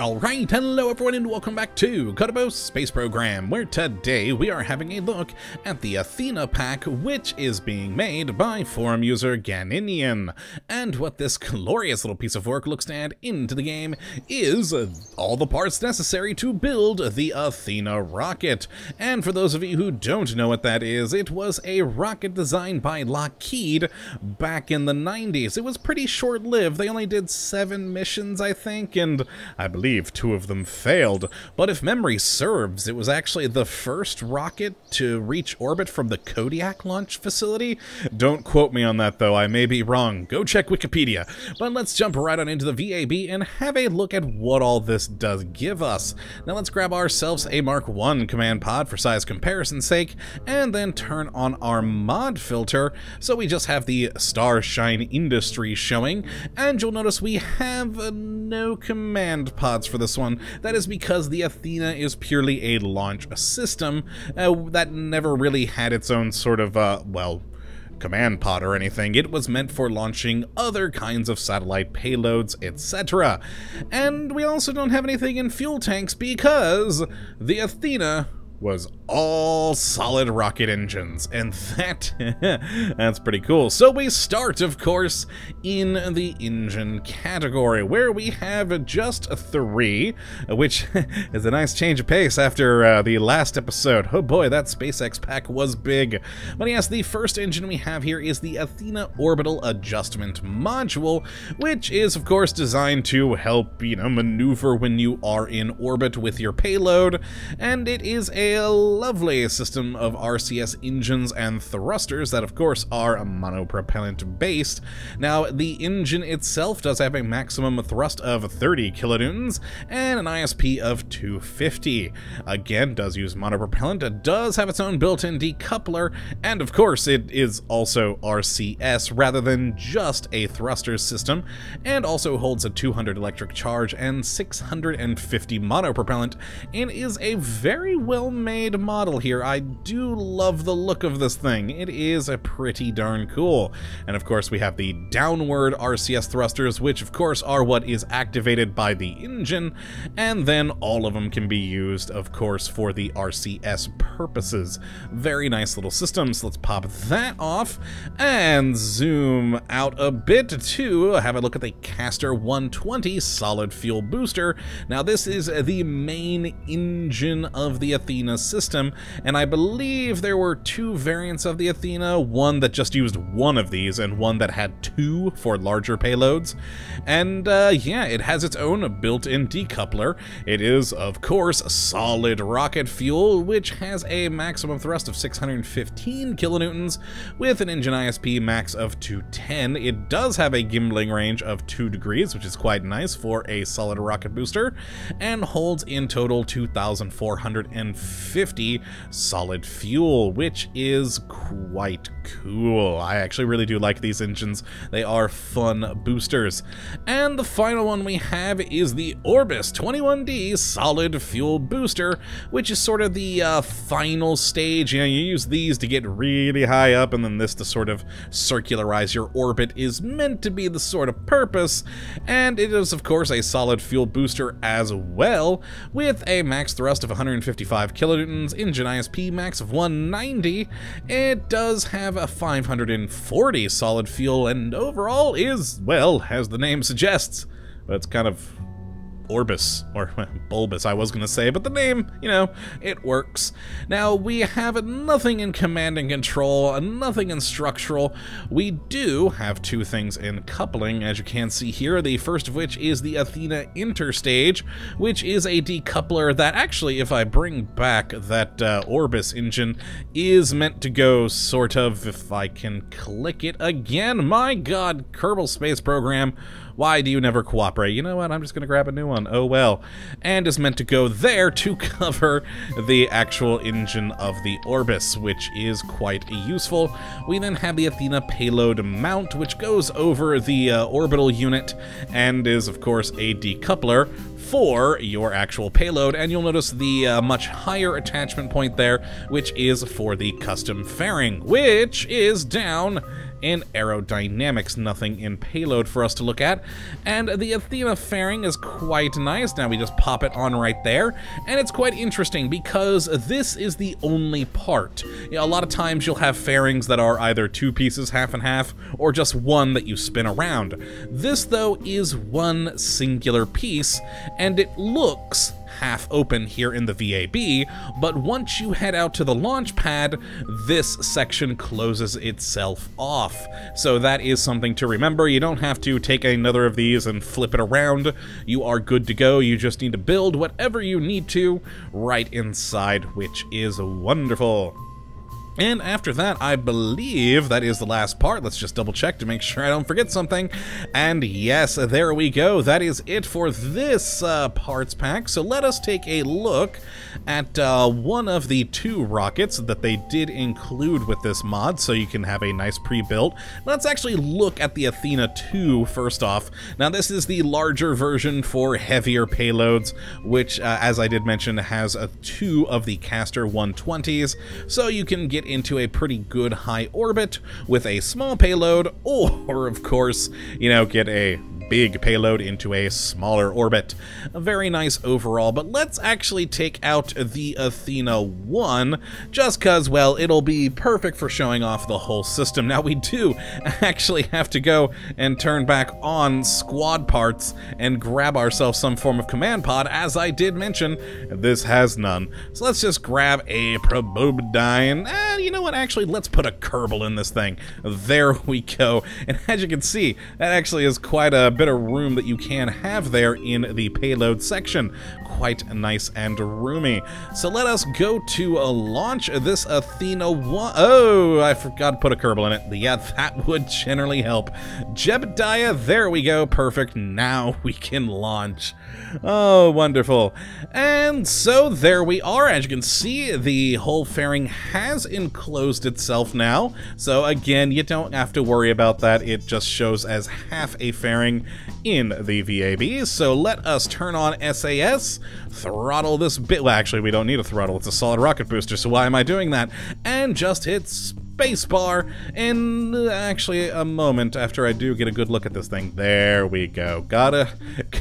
Alright, hello everyone and welcome back to Kottabos Space Program, where today we are having a look at the Athena pack, which is being made by forum user Ganinian. And what this glorious little piece of work looks to add into the game is all the parts necessary to build the Athena rocket. And for those of you who don't know what that is, it was a rocket designed by Lockheed back in the 90s. It was pretty short-lived, they only did seven missions I think, and I believe believe two of them failed, but if memory serves, it was actually the first rocket to reach orbit from the Kodiak launch facility. Don't quote me on that though, I may be wrong. Go check Wikipedia. But let's jump right on into the VAB and have a look at what all this does give us. Now let's grab ourselves a Mark 1 command pod for size comparison's sake, and then turn on our mod filter so we just have the Starshine Industry showing, and you'll notice we have no command for this one. That is because the Athena is purely a launch system uh, that never really had its own sort of, uh, well, command pod or anything. It was meant for launching other kinds of satellite payloads, etc. And we also don't have anything in fuel tanks because the Athena was all solid rocket engines, and that that's pretty cool. So we start, of course, in the engine category, where we have just three, which is a nice change of pace after uh, the last episode. Oh boy, that SpaceX pack was big. But yes, the first engine we have here is the Athena Orbital Adjustment Module, which is, of course, designed to help, you know, maneuver when you are in orbit with your payload, and it is a lovely system of RCS engines and thrusters that of course are monopropellant based. Now the engine itself does have a maximum thrust of 30 kilonewtons and an ISP of 250. Again, does use monopropellant, it does have its own built-in decoupler, and of course it is also RCS rather than just a thruster system, and also holds a 200 electric charge and 650 monopropellant, and is a very well made model here. I do love the look of this thing. It is a pretty darn cool. And of course we have the downward RCS thrusters, which of course are what is activated by the engine, and then all of them can be used, of course, for the RCS purposes. Very nice little systems. Let's pop that off and zoom out a bit to have a look at the Castor 120 solid fuel booster. Now this is the main engine of the Athena system, and I believe there were two variants of the Athena, one that just used one of these and one that had two for larger payloads. And uh, yeah, it has its own built-in decoupler. It is, of course, solid rocket fuel, which has a maximum thrust of 615 kilonewtons with an engine ISP max of 210. It does have a gimbling range of 2 degrees, which is quite nice for a solid rocket booster, and holds in total 2,450 solid fuel, which is quite cool. I actually really do like these engines. They are fun boosters. And the final one we have is the Orbis 21D solid fuel booster, which is sort of the uh, final stage. You know, you use these to get really high up, and then this to sort of circularize your orbit is meant to be the sort of purpose. And it is, of course, a solid fuel booster as well, with a max thrust of 155 kilonewtons, engine ISP max of 190. It does have a 540 solid fuel and overall is, well, as the name suggests, But it's kind of Orbis, or Bulbus, I was going to say, but the name, you know, it works. Now, we have nothing in command and control, nothing in structural. We do have two things in coupling, as you can see here, the first of which is the Athena Interstage, which is a decoupler that actually, if I bring back that uh, Orbis engine, is meant to go sort of, if I can click it again, my god, Kerbal Space Program, why do you never cooperate? You know what, I'm just going to grab a new one. Oh well. And is meant to go there to cover the actual engine of the Orbis, which is quite useful. We then have the Athena payload mount, which goes over the uh, orbital unit and is, of course, a decoupler for your actual payload, and you'll notice the uh, much higher attachment point there, which is for the custom fairing, which is down in aerodynamics, nothing in payload for us to look at. And the Athena fairing is quite nice. Now we just pop it on right there. And it's quite interesting because this is the only part. You know, a lot of times you'll have fairings that are either two pieces half and half or just one that you spin around. This though is one singular piece and it looks half open here in the VAB, but once you head out to the launch pad, this section closes itself off. So that is something to remember. You don't have to take another of these and flip it around. You are good to go. You just need to build whatever you need to right inside, which is wonderful. And after that, I believe that is the last part. Let's just double check to make sure I don't forget something. And yes, there we go. That is it for this uh, parts pack. So let us take a look at uh, one of the two rockets that they did include with this mod, so you can have a nice pre-built. Let's actually look at the Athena 2 first off. Now this is the larger version for heavier payloads, which, uh, as I did mention, has a two of the Castor 120s, so you can get into a pretty good high orbit with a small payload, or of course, you know, get a big payload into a smaller orbit. Very nice overall, but let's actually take out the Athena 1, just cause, well, it'll be perfect for showing off the whole system. Now we do actually have to go and turn back on squad parts and grab ourselves some form of command pod, as I did mention, this has none. So let's just grab a Probobidyne, and eh, you know what, actually, let's put a Kerbal in this thing. There we go. And as you can see, that actually is quite a bit of room that you can have there in the payload section. Quite nice and roomy. So let us go to uh, launch this Athena 1. Oh, I forgot to put a Kerbal in it. Yeah, that would generally help. Jebediah, there we go. Perfect. Now we can launch. Oh, wonderful. And so there we are. As you can see, the whole fairing has enclosed itself now. So again, you don't have to worry about that. It just shows as half a fairing in the VAB. So let us turn on SAS, throttle this bit. Well, actually, we don't need a throttle. It's a solid rocket booster, so why am I doing that? And just hit spacebar in actually a moment after I do get a good look at this thing. There we go. Gotta...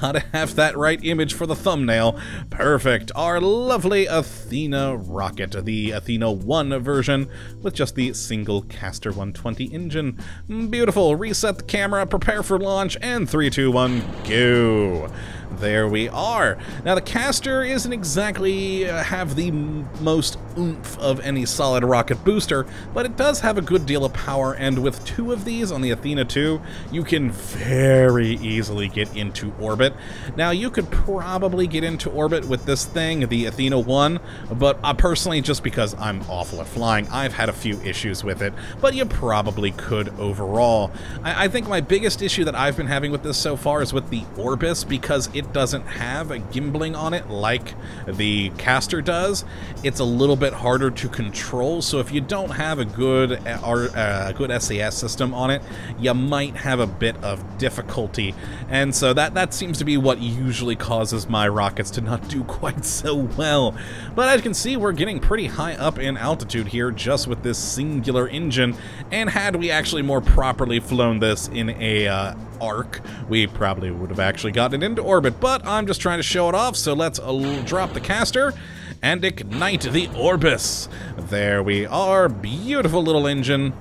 Gotta have that right image for the thumbnail. Perfect. Our lovely Athena rocket, the Athena 1 version, with just the single Castor 120 engine. Beautiful. Reset the camera, prepare for launch, and 3, 2, 1, go there we are. Now the Castor isn't exactly uh, have the most oomph of any solid rocket booster, but it does have a good deal of power, and with two of these on the Athena 2, you can very easily get into orbit. Now you could probably get into orbit with this thing, the Athena 1, but uh, personally, just because I'm awful at flying, I've had a few issues with it, but you probably could overall. I, I think my biggest issue that I've been having with this so far is with the Orbis, because it doesn't have a gimbling on it like the Castor does, it's a little bit harder to control. So if you don't have a good uh, good SAS system on it, you might have a bit of difficulty. And so that that seems to be what usually causes my rockets to not do quite so well. But as you can see, we're getting pretty high up in altitude here just with this singular engine. And had we actually more properly flown this in a uh, arc, we probably would have actually gotten it into orbit, but I'm just trying to show it off, so let's uh, drop the Castor and ignite the Orbis. There we are, beautiful little engine.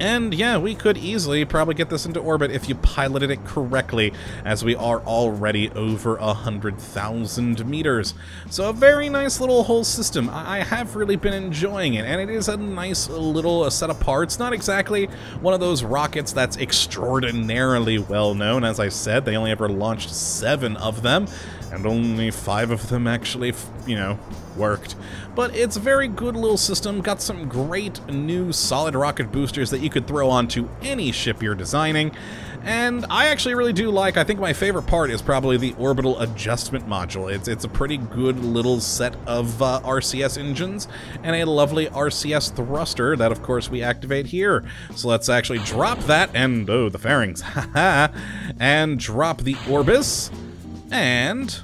And yeah, we could easily probably get this into orbit if you piloted it correctly, as we are already over a hundred thousand meters. So a very nice little whole system. I have really been enjoying it, and it is a nice little uh, set of parts. Not exactly one of those rockets that's extraordinarily well known. As I said, they only ever launched seven of them, and only five of them actually, you know, worked. But it's a very good little system, got some great new solid rocket boosters that you could throw onto any ship you're designing, and I actually really do like, I think my favorite part is probably the orbital adjustment module. It's, it's a pretty good little set of uh, RCS engines, and a lovely RCS thruster that of course we activate here. So let's actually drop that, and oh, the fairings, haha, and drop the Orbis, and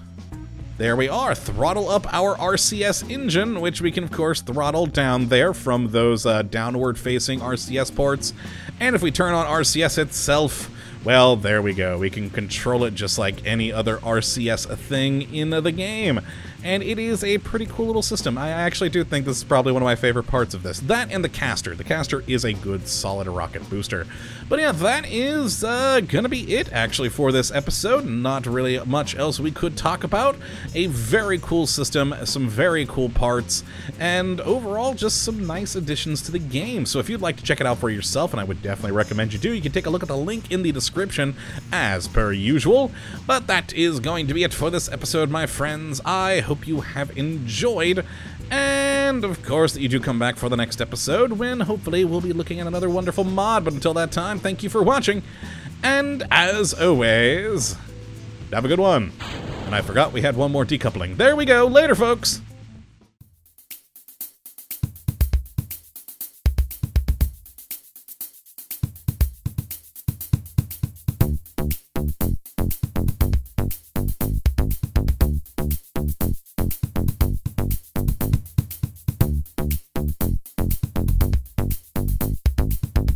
there we are, throttle up our RCS engine, which we can of course throttle down there from those uh, downward facing RCS ports. And if we turn on RCS itself, well, there we go. We can control it just like any other RCS thing in the game and it is a pretty cool little system. I actually do think this is probably one of my favorite parts of this. That and the Castor. The Castor is a good, solid rocket booster. But yeah, that is uh, gonna be it, actually, for this episode. Not really much else we could talk about. A very cool system, some very cool parts, and overall, just some nice additions to the game. So if you'd like to check it out for yourself, and I would definitely recommend you do, you can take a look at the link in the description, as per usual. But that is going to be it for this episode, my friends. I hope hope you have enjoyed. And of course, that you do come back for the next episode when hopefully we'll be looking at another wonderful mod. But until that time, thank you for watching. And as always, have a good one. And I forgot we had one more decoupling. There we go. Later, folks.